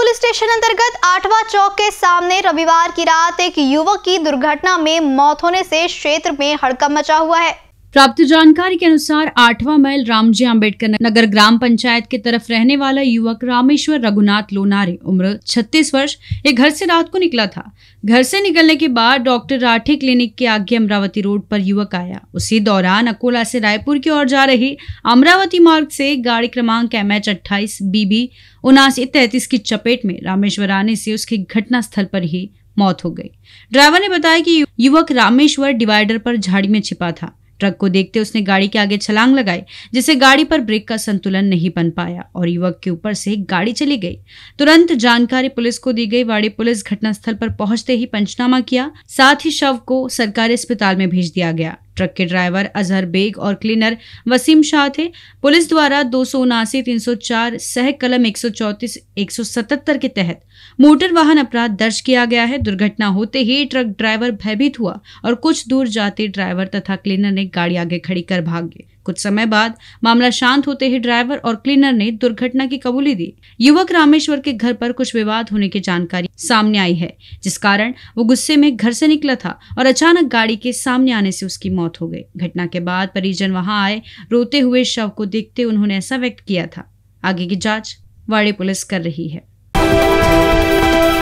Police station अंतर्गत आठवा चौक के सामने रविवार की रात एक युवक की दुर्घटना में मौत होने से क्षेत्र में हड़कंप मचा हुआ है। प्राप्त जानकारी के अनुसार आठवां मैल रामजी आम्बेडकर नगर ग्राम पंचायत के तरफ़ रहने वाला युवक रामेश्वर रघुनाथ लोनारे, उम्र 36 वर्ष, एक घर से रात को निकला था। घर से निकलने के बाद डॉक्टर राठे क्लिनिक के आगे अमरावती रोड पर युवक आया। उसी दौरान अकोला से रायपुर की ओर जा रही अमरावती मार्ग से गाड़ी क्रमांक एम एच अट्ठाईस बीबी उनासी, तैतीस की चपेट में रामेश्वर आने से उसकी घटना स्थल पर ही मौत हो गई। ड्राइवर ने बताया कि युवक रामेश्वर डिवाइडर पर झाड़ी में छिपा था। ट्रक को देखते उसने गाड़ी के आगे छलांग लगाई जिससे गाड़ी पर ब्रेक का संतुलन नहीं बन पाया और युवक के ऊपर से गाड़ी चली गई। तुरंत जानकारी पुलिस को दी गई। वाड़ी पुलिस घटनास्थल पर पहुँचते ही पंचनामा किया। साथ ही शव को सरकारी अस्पताल में भेज दिया गया। ट्रक के ड्राइवर अजहर बेग और क्लीनर वसीम शाह थे। पुलिस द्वारा दो सौ उनासी, तीन सौ चार सह कलम एक सौ चौतीस, एक सौ सतहत्तर के तहत मोटर वाहन अपराध दर्ज किया गया है। दुर्घटना होते ही ट्रक ड्राइवर भयभीत हुआ और कुछ दूर जाते ड्राइवर तथा क्लीनर ने गाड़ी आगे खड़ी कर भाग गए। कुछ समय बाद मामला शांत होते ही ड्राइवर और क्लीनर ने दुर्घटना की कबूली दी। युवक रामेश्वर के घर पर कुछ विवाद होने की जानकारी सामने आई है, जिस कारण वो गुस्से में घर से निकला था और अचानक गाड़ी के सामने आने से उसकी मौत हो गई। घटना के बाद परिजन वहाँ आए, रोते हुए शव को देखते उन्होंने ऐसा व्यक्त किया था। आगे की जाँच वाड़ी पुलिस कर रही है।